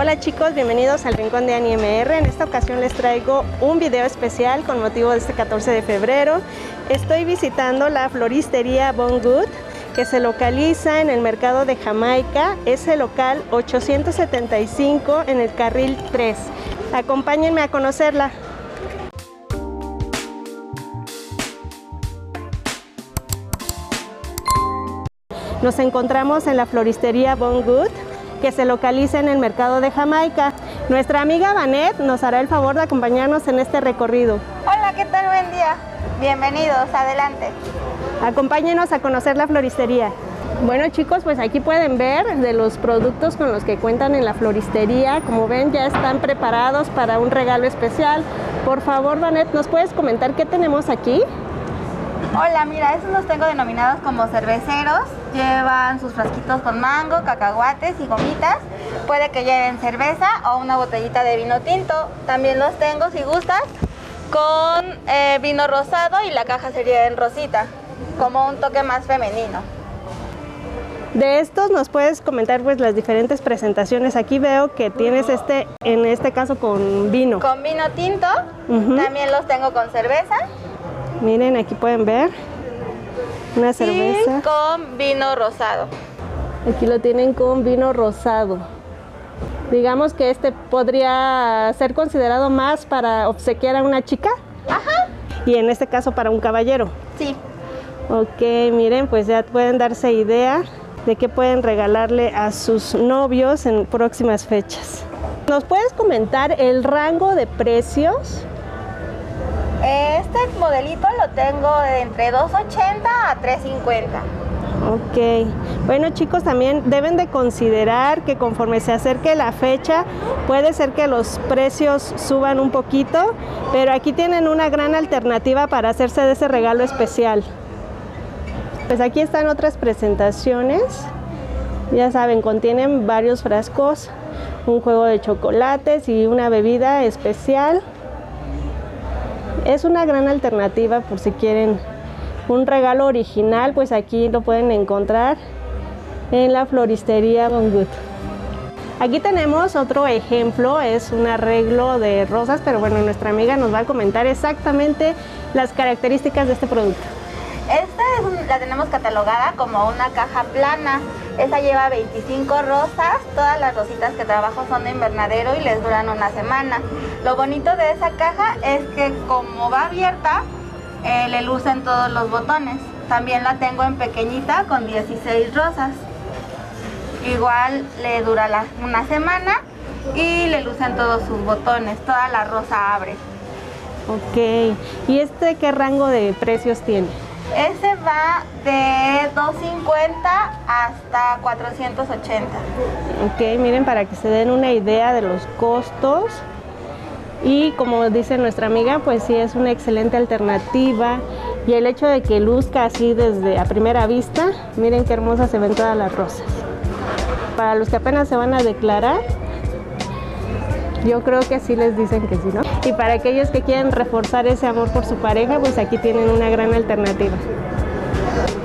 Hola chicos, bienvenidos al Rincón de Ani MR. En esta ocasión les traigo un video especial con motivo de este 14 de febrero. Estoy visitando la floristería Bon Good que se localiza en el mercado de Jamaica. Es el local 875 en el carril 3. Acompáñenme a conocerla. Nos encontramos en la floristería Bon Good que se localiza en el mercado de Jamaica. Nuestra amiga Vanet nos hará el favor de acompañarnos en este recorrido. Hola, ¿qué tal? Buen día. Bienvenidos, adelante. Acompáñenos a conocer la floristería. Bueno chicos, pues aquí pueden ver de los productos con los que cuentan en la floristería. Como ven, ya están preparados para un regalo especial. Por favor, Vanet, ¿nos puedes comentar qué tenemos aquí? Hola, mira, estos los tengo denominados como cerveceros. Llevan sus frasquitos con mango, cacahuates y gomitas. Puede que lleven cerveza o una botellita de vino tinto. También los tengo, si gustas, con eh, vino rosado y la caja sería en rosita, como un toque más femenino. De estos nos puedes comentar pues las diferentes presentaciones. Aquí veo que tienes este, en este caso con vino. Con vino tinto, también los tengo con cerveza. Miren, aquí pueden ver una cerveza. Y con vino rosado. Aquí lo tienen con vino rosado. Digamos que este podría ser considerado más para obsequiar a una chica. Ajá. Y en este caso para un caballero. Sí. Ok, miren, pues ya pueden darse idea de qué pueden regalarle a sus novios en próximas fechas. ¿Nos puedes comentar el rango de precios? Este modelito lo tengo de entre 2.80 a 3.50. Ok, bueno chicos también deben de considerar que conforme se acerque la fecha puede ser que los precios suban un poquito, pero aquí tienen una gran alternativa para hacerse de ese regalo especial. Pues aquí están otras presentaciones, ya saben, contienen varios frascos, un juego de chocolates y una bebida especial. Es una gran alternativa por si quieren un regalo original, pues aquí lo pueden encontrar en la floristería Bon Good. Aquí tenemos otro ejemplo, es un arreglo de rosas, pero bueno, nuestra amiga nos va a comentar exactamente las características de este producto. Esta la tenemos catalogada como una caja plana. Esta lleva 25 rosas. Todas las rositas que trabajo son de invernadero y les duran una semana. Lo bonito de esa caja es que como va abierta, eh, le lucen todos los botones. También la tengo en pequeñita con 16 rosas. Igual le dura una semana y le lucen todos sus botones. Toda la rosa abre. Ok. ¿Y este qué rango de precios tiene? Ese va de 250 hasta 480. Ok, miren para que se den una idea de los costos. Y como dice nuestra amiga, pues sí es una excelente alternativa. Y el hecho de que luzca así desde a primera vista, miren qué hermosas se ven todas las rosas. Para los que apenas se van a declarar, yo creo que sí les dicen que sí, ¿no? Y para aquellos que quieren reforzar ese amor por su pareja, pues aquí tienen una gran alternativa.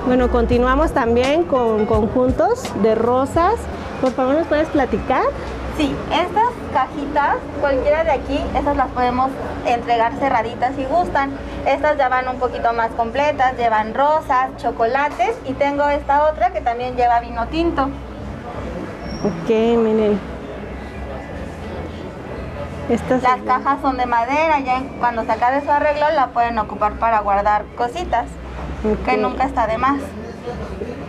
Bueno, continuamos también con conjuntos de rosas. Por favor, ¿nos puedes platicar? Sí, estas cajitas, cualquiera de aquí, estas las podemos entregar cerraditas si gustan. Estas ya van un poquito más completas, llevan rosas, chocolates y tengo esta otra que también lleva vino tinto. Ok, miren, las cajas son de madera, ya cuando se acabe su arreglo la pueden ocupar para guardar cositas, que nunca está de más.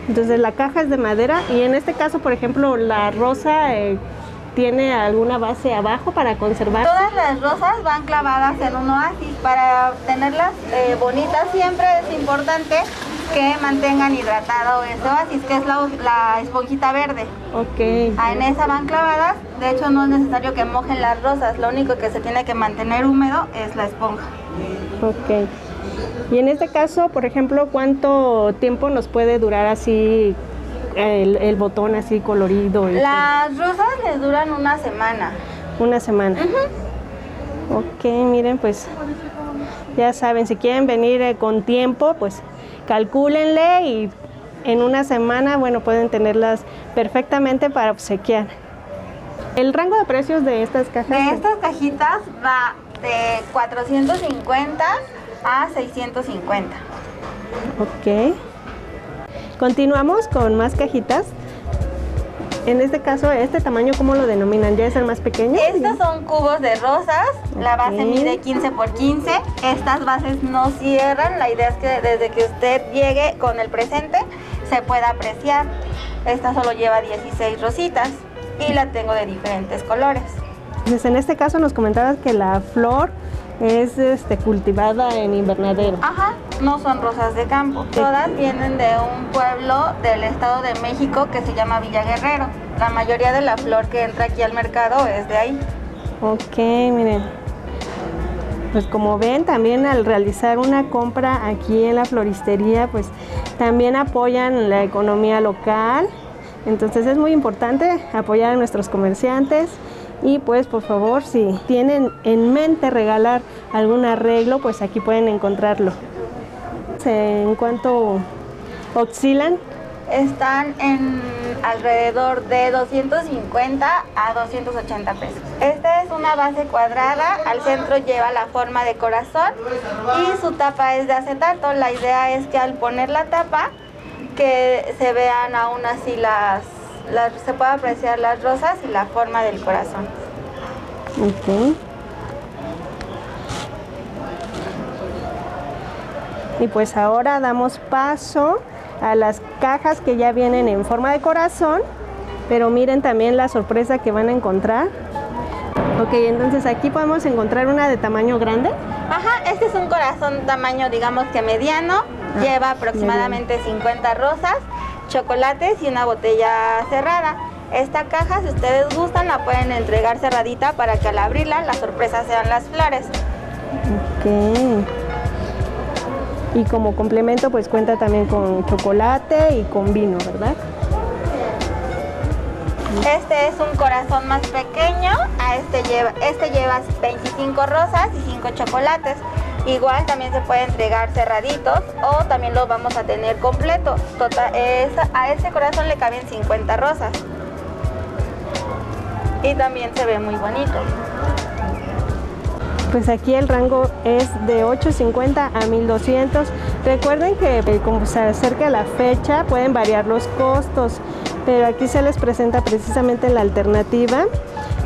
Entonces la caja es de madera y en este caso, por ejemplo, la rosa eh, tiene alguna base abajo para conservar. Todas las rosas van clavadas en un oasis. Para tenerlas eh, bonitas siempre es importante que mantengan hidratado ese oasis, que es la, esponjita verde. Ok. Ah, en esa van clavadas, de hecho no es necesario que mojen las rosas, lo único que se tiene que mantener húmedo es la esponja. Ok. Y en este caso, por ejemplo, ¿cuánto tiempo nos puede durar así el, botón así colorido? Las rosas les duran una semana. Una semana. Ok, miren, pues ya saben, si quieren venir eh, con tiempo, pues calcúlenle y en una semana, bueno, pueden tenerlas perfectamente para obsequiar. El rango de precios de estas cajas. De estas cajitas va de 450 a 650. Ok. Continuamos con más cajitas. En este caso, este tamaño, ¿cómo lo denominan? ¿Ya es el más pequeño? Estos son cubos de rosas. La base mide 15 por 15. Estas bases no cierran. La idea es que desde que usted llegue con el presente se pueda apreciar. Esta solo lleva 16 rositas y la tengo de diferentes colores. Entonces, en este caso nos comentabas que la flor es este, cultivada en invernadero. Ajá, no son rosas de campo. Todas vienen de un pueblo del Estado de México que se llama Villa Guerrero. La mayoría de la flor que entra aquí al mercado es de ahí. Ok, miren. Pues como ven, también al realizar una compra aquí en la floristería, pues también apoyan la economía local. Entonces es muy importante apoyar a nuestros comerciantes y pues por favor si tienen en mente regalar algún arreglo pues aquí pueden encontrarlo. ¿En cuanto oscilan? Están en alrededor de 250 a 280 pesos. Esta es una base cuadrada, al centro lleva la forma de corazón y su tapa es de acetato. La idea es que al poner la tapa que se vean aún así las se puede apreciar las rosas y la forma del corazón. Ok. Y pues ahora damos paso a las cajas que ya vienen en forma de corazón, pero miren también la sorpresa que van a encontrar. Ok, entonces aquí podemos encontrar una de tamaño grande. Ajá, este es un corazón tamaño digamos que mediano, lleva aproximadamente 50 rosas chocolates y una botella cerrada. Esta caja, si ustedes gustan, la pueden entregar cerradita para que al abrirla la sorpresa sean las flores. Ok. Y como complemento pues cuenta también con chocolate y con vino, ¿verdad? Este es un corazón más pequeño, a este lleva, este lleva 25 rosas y 5 chocolates. Igual también se puede entregar cerraditos o también los vamos a tener completos. Total, a este corazón le caben 50 rosas. Y también se ve muy bonito. Pues aquí el rango es de 8.50 a 1.200. Recuerden que eh, como se acerca la fecha pueden variar los costos, pero aquí se les presenta precisamente la alternativa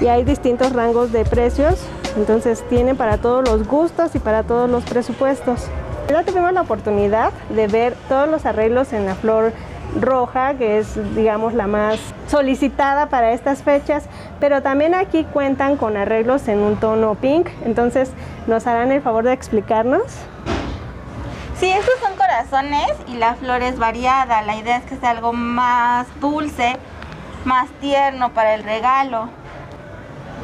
y hay distintos rangos de precios entonces tienen para todos los gustos y para todos los presupuestos. Ya tuvimos la oportunidad de ver todos los arreglos en la flor roja, que es digamos la más solicitada para estas fechas, pero también aquí cuentan con arreglos en un tono pink, entonces nos harán el favor de explicarnos. Sí, estos son corazones y la flor es variada, la idea es que sea algo más dulce, más tierno para el regalo.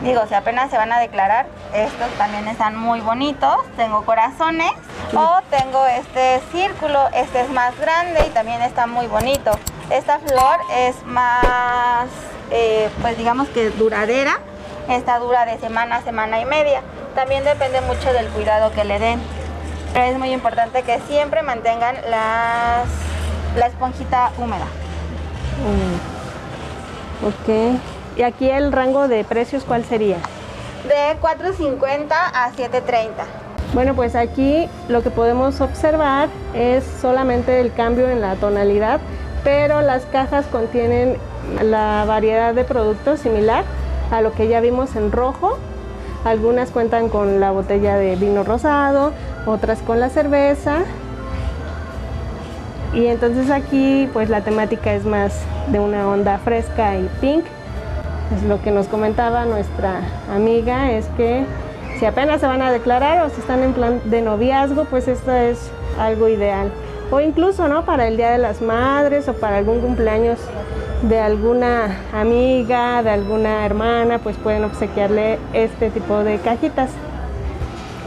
Digo, si apenas se van a declarar, estos también están muy bonitos. Tengo corazones o tengo este círculo, este es más grande y también está muy bonito. Esta flor es más, eh, pues digamos que duradera. Esta dura de semana a semana y media. También depende mucho del cuidado que le den. Es muy importante que siempre mantengan las, la esponjita húmeda. Mm. Ok. ¿Y aquí el rango de precios cuál sería? De 4.50 a 7.30. Bueno, pues aquí lo que podemos observar es solamente el cambio en la tonalidad, pero las cajas contienen la variedad de productos similar a lo que ya vimos en rojo. Algunas cuentan con la botella de vino rosado, otras con la cerveza. Y entonces aquí pues la temática es más de una onda fresca y pink pues lo que nos comentaba nuestra amiga es que si apenas se van a declarar o si están en plan de noviazgo, pues esto es algo ideal. O incluso, ¿no? Para el Día de las Madres o para algún cumpleaños de alguna amiga, de alguna hermana, pues pueden obsequiarle este tipo de cajitas.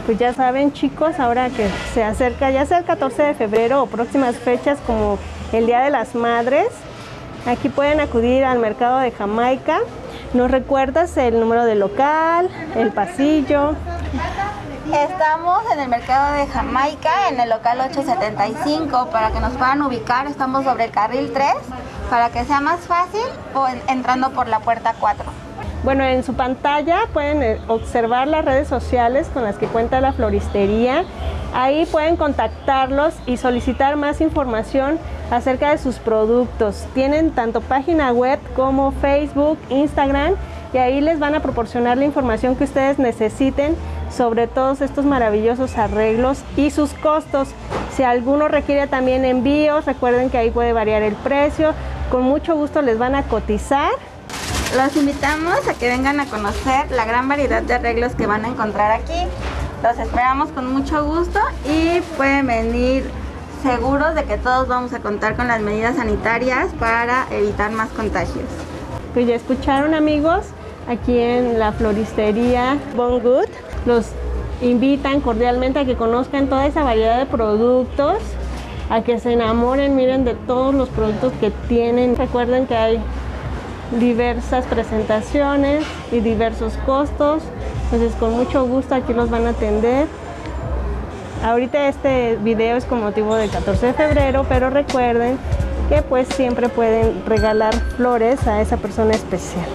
Pues ya saben chicos, ahora que se acerca, ya sea el 14 de febrero o próximas fechas como el Día de las Madres, aquí pueden acudir al mercado de Jamaica ¿Nos recuerdas el número de local, el pasillo? Estamos en el mercado de Jamaica, en el local 875, para que nos puedan ubicar. Estamos sobre el carril 3, para que sea más fácil entrando por la puerta 4. Bueno, en su pantalla pueden eh, observar las redes sociales con las que cuenta la floristería. Ahí pueden contactarlos y solicitar más información acerca de sus productos. Tienen tanto página web como Facebook, Instagram y ahí les van a proporcionar la información que ustedes necesiten sobre todos estos maravillosos arreglos y sus costos. Si alguno requiere también envíos, recuerden que ahí puede variar el precio. Con mucho gusto les van a cotizar. Los invitamos a que vengan a conocer la gran variedad de arreglos que van a encontrar aquí. Los esperamos con mucho gusto y pueden venir seguros de que todos vamos a contar con las medidas sanitarias para evitar más contagios. Pues ya escucharon amigos, aquí en la floristería Bon Good. Los invitan cordialmente a que conozcan toda esa variedad de productos, a que se enamoren, miren de todos los productos que tienen. Recuerden que hay diversas presentaciones y diversos costos. Entonces con mucho gusto aquí los van a atender. Ahorita este video es con motivo del 14 de febrero, pero recuerden que pues siempre pueden regalar flores a esa persona especial.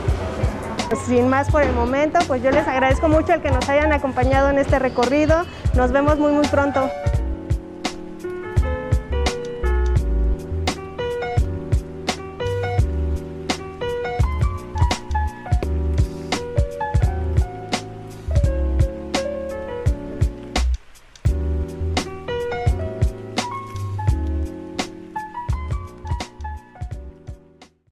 Sin más por el momento, pues yo les agradezco mucho el que nos hayan acompañado en este recorrido. Nos vemos muy muy pronto.